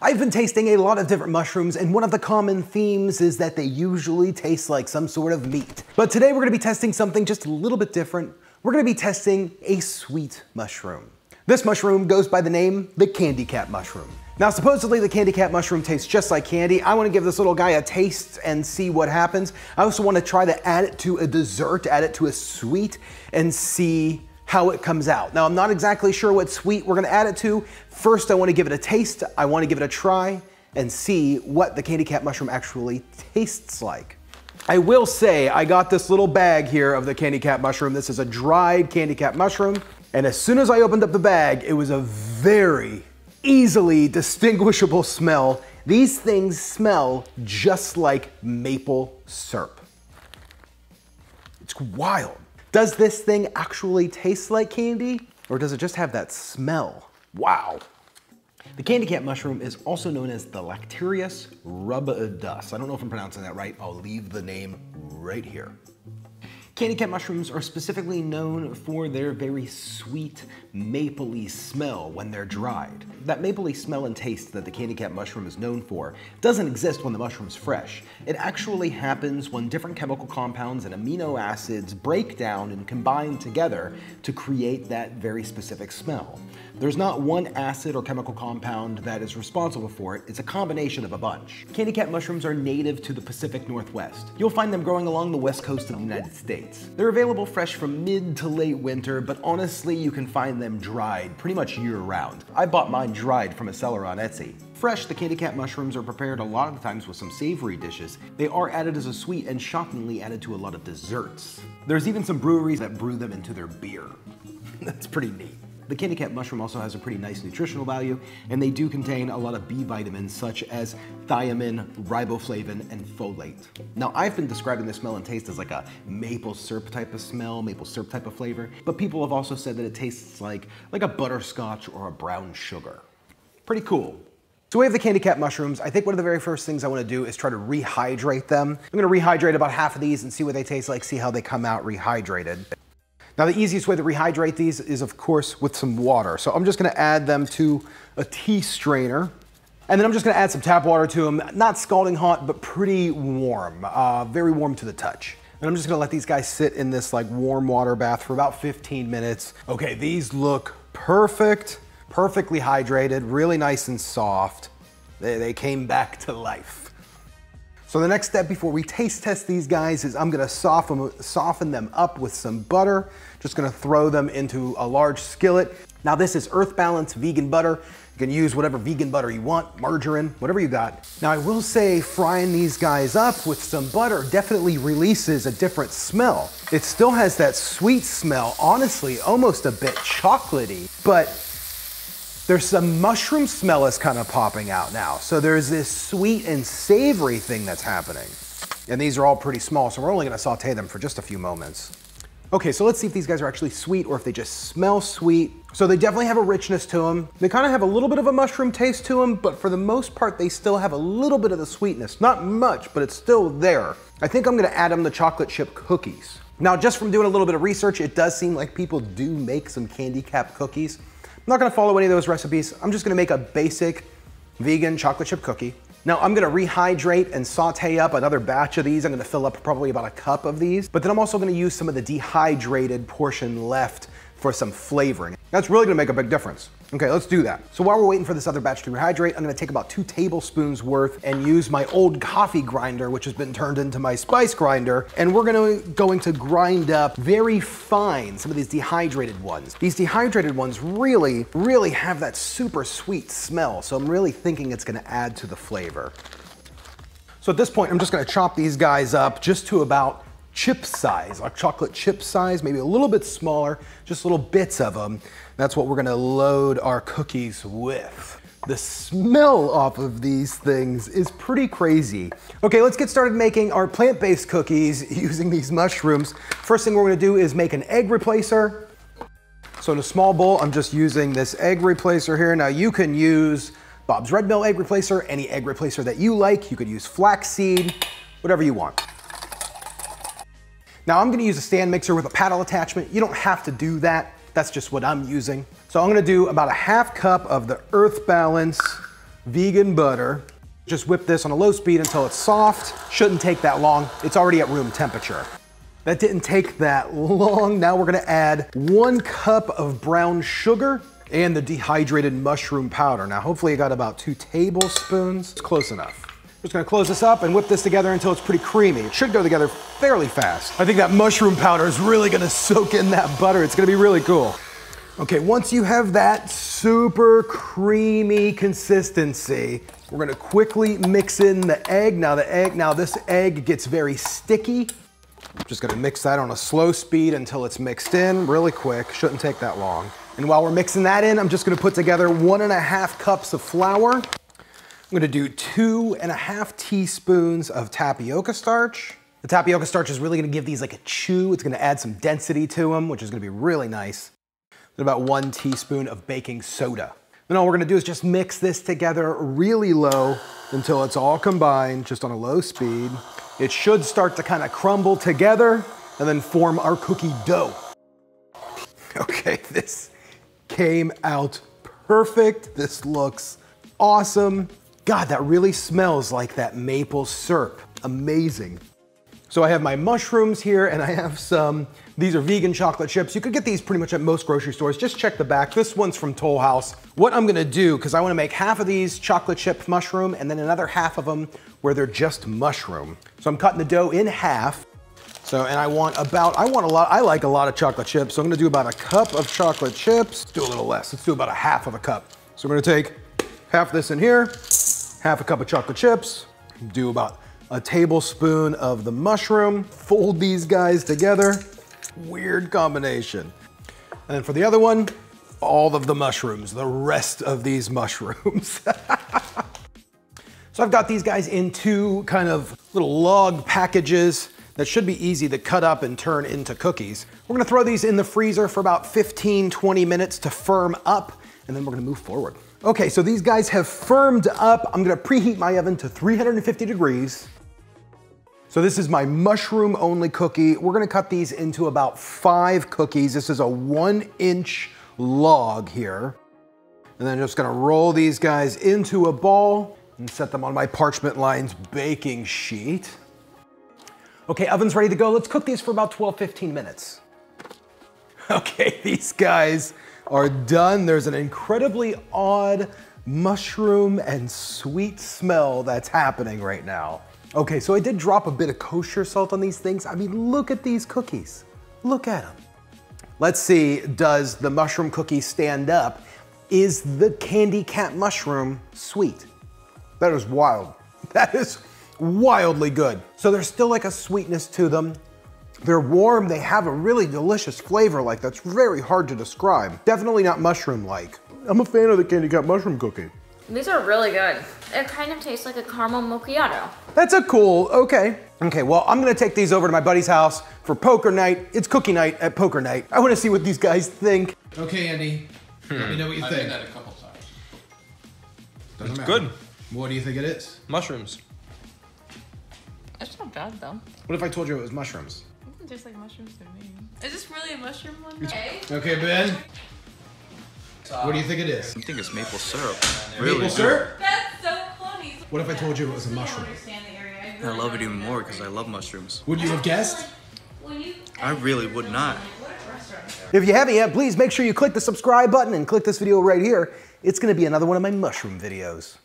I've been tasting a lot of different mushrooms and one of the common themes is that they usually taste like some sort of meat. But today we're gonna be testing something just a little bit different. We're gonna be testing a sweet mushroom. This mushroom goes by the name the candy cap mushroom. Now, supposedly the candy cap mushroom tastes just like candy. I wanna give this little guy a taste and see what happens. I also wanna try to add it to a dessert, add it to a sweet, and see how it comes out. Now, I'm not exactly sure what sweet we're gonna add it to. First, I wanna give it a taste, I wanna give it a try, and see what the candy cap mushroom actually tastes like. I will say I got this little bag here of the candy cap mushroom. This is a dried candy cat mushroom. And as soon as I opened up the bag, it was a very easily distinguishable smell. These things smell just like maple syrup. It's wild. Does this thing actually taste like candy or does it just have that smell? Wow. The candy cap mushroom is also known as the Lactarius rubidus. I don't know if I'm pronouncing that right. I'll leave the name right here. Candy cap mushrooms are specifically known for their very sweet, mapley smell when they're dried. That mapley smell and taste that the candy cap mushroom is known for doesn't exist when the mushroom's fresh. It actually happens when different chemical compounds and amino acids break down and combine together to create that very specific smell. There's not one acid or chemical compound that is responsible for it, it's a combination of a bunch. Candy cap mushrooms are native to the Pacific Northwest. You'll find them growing along the west coast of the United States. They're available fresh from mid to late winter, but honestly you can find them dried pretty much year round. I bought mine dried from a seller on Etsy. Fresh, the candy cap mushrooms are prepared a lot of times with some savory dishes. They are added as a sweet and shockingly added to a lot of desserts. There's even some breweries that brew them into their beer. That's pretty neat. The candy cap mushroom also has a pretty nice nutritional value, and they do contain a lot of B vitamins such as thiamine, riboflavin, and folate. Now, I've been describing the smell and taste as like a maple syrup type of smell, maple syrup type of flavor, but people have also said that it tastes like, like a butterscotch or a brown sugar. Pretty cool. So we have the candy cap mushrooms. I think one of the very first things I wanna do is try to rehydrate them. I'm gonna rehydrate about half of these and see what they taste like, see how they come out rehydrated. Now the easiest way to rehydrate these is of course with some water. So I'm just gonna add them to a tea strainer. And then I'm just gonna add some tap water to them, not scalding hot, but pretty warm, uh, very warm to the touch. And I'm just gonna let these guys sit in this like warm water bath for about 15 minutes. Okay, these look perfect, perfectly hydrated, really nice and soft. They, they came back to life. So the next step before we taste test these guys is I'm gonna soften, soften them up with some butter. Just gonna throw them into a large skillet. Now this is Earth Balance vegan butter. You can use whatever vegan butter you want, margarine, whatever you got. Now I will say frying these guys up with some butter definitely releases a different smell. It still has that sweet smell, honestly, almost a bit chocolatey, but there's some mushroom smell is kind of popping out now. So there's this sweet and savory thing that's happening. And these are all pretty small, so we're only gonna saute them for just a few moments. Okay, so let's see if these guys are actually sweet or if they just smell sweet. So they definitely have a richness to them. They kind of have a little bit of a mushroom taste to them, but for the most part, they still have a little bit of the sweetness. Not much, but it's still there. I think I'm gonna add them the chocolate chip cookies. Now, just from doing a little bit of research, it does seem like people do make some candy cap cookies. Not gonna follow any of those recipes. I'm just gonna make a basic vegan chocolate chip cookie. Now I'm gonna rehydrate and saute up another batch of these. I'm gonna fill up probably about a cup of these, but then I'm also gonna use some of the dehydrated portion left for some flavoring. That's really gonna make a big difference. Okay, let's do that. So while we're waiting for this other batch to rehydrate, I'm gonna take about two tablespoons worth and use my old coffee grinder, which has been turned into my spice grinder, and we're gonna going to grind up very fine some of these dehydrated ones. These dehydrated ones really, really have that super sweet smell, so I'm really thinking it's gonna add to the flavor. So at this point, I'm just gonna chop these guys up just to about chip size, like chocolate chip size, maybe a little bit smaller, just little bits of them. That's what we're gonna load our cookies with. The smell off of these things is pretty crazy. Okay, let's get started making our plant-based cookies using these mushrooms. First thing we're gonna do is make an egg replacer. So in a small bowl, I'm just using this egg replacer here. Now you can use Bob's Red Mill egg replacer, any egg replacer that you like. You could use flaxseed, whatever you want. Now I'm gonna use a stand mixer with a paddle attachment. You don't have to do that. That's just what I'm using. So I'm gonna do about a half cup of the Earth Balance vegan butter. Just whip this on a low speed until it's soft. Shouldn't take that long. It's already at room temperature. That didn't take that long. Now we're gonna add one cup of brown sugar and the dehydrated mushroom powder. Now, hopefully I got about two tablespoons. It's close enough. Just gonna close this up and whip this together until it's pretty creamy. It should go together fairly fast. I think that mushroom powder is really gonna soak in that butter. It's gonna be really cool. Okay, once you have that super creamy consistency, we're gonna quickly mix in the egg. Now the egg, now this egg gets very sticky. Just gonna mix that on a slow speed until it's mixed in really quick. Shouldn't take that long. And while we're mixing that in, I'm just gonna put together one and a half cups of flour. I'm gonna do two and a half teaspoons of tapioca starch. The tapioca starch is really gonna give these like a chew. It's gonna add some density to them, which is gonna be really nice. Then about one teaspoon of baking soda. Then all we're gonna do is just mix this together really low until it's all combined, just on a low speed. It should start to kind of crumble together and then form our cookie dough. Okay, this came out perfect. This looks awesome. God, that really smells like that maple syrup. Amazing. So I have my mushrooms here and I have some, these are vegan chocolate chips. You could get these pretty much at most grocery stores. Just check the back. This one's from Toll House. What I'm gonna do, because I wanna make half of these chocolate chip mushroom and then another half of them where they're just mushroom. So I'm cutting the dough in half. So, and I want about, I want a lot, I like a lot of chocolate chips. So I'm gonna do about a cup of chocolate chips. Do a little less, let's do about a half of a cup. So we're gonna take half this in here, half a cup of chocolate chips, do about a tablespoon of the mushroom, fold these guys together. Weird combination. And then for the other one, all of the mushrooms, the rest of these mushrooms. so I've got these guys in two kind of little log packages that should be easy to cut up and turn into cookies. We're gonna throw these in the freezer for about 15, 20 minutes to firm up, and then we're gonna move forward. Okay, so these guys have firmed up. I'm gonna preheat my oven to 350 degrees. So this is my mushroom only cookie. We're gonna cut these into about five cookies. This is a one inch log here. And then I'm just gonna roll these guys into a ball and set them on my Parchment Lines baking sheet. Okay, oven's ready to go. Let's cook these for about 12, 15 minutes. Okay, these guys are done. There's an incredibly odd mushroom and sweet smell that's happening right now. Okay, so I did drop a bit of kosher salt on these things. I mean, look at these cookies. Look at them. Let's see, does the mushroom cookie stand up? Is the candy cap mushroom sweet? That is wild. That is wildly good. So there's still like a sweetness to them. They're warm, they have a really delicious flavor like that's very hard to describe. Definitely not mushroom-like. I'm a fan of the Candy Cap mushroom cookie. These are really good. It kind of tastes like a caramel macchiato. That's a cool, okay. Okay, well, I'm gonna take these over to my buddy's house for poker night. It's cookie night at poker night. I wanna see what these guys think. Okay, Andy, let me hmm. know what you I've think. had that a couple times. Doesn't It's matter. good. What do you think it is? Mushrooms. It's not bad though. What if I told you it was mushrooms? It tastes like mushrooms to me. Is this really a mushroom one? Okay. Okay, Ben. What do you think it is? I think it's maple syrup. Maple syrup? That's so funny. What if I told you it was a mushroom? understand the. I love it even more because I love mushrooms. Would you have guessed? I really would not. If you haven't yet, please make sure you click the subscribe button and click this video right here. It's gonna be another one of my mushroom videos.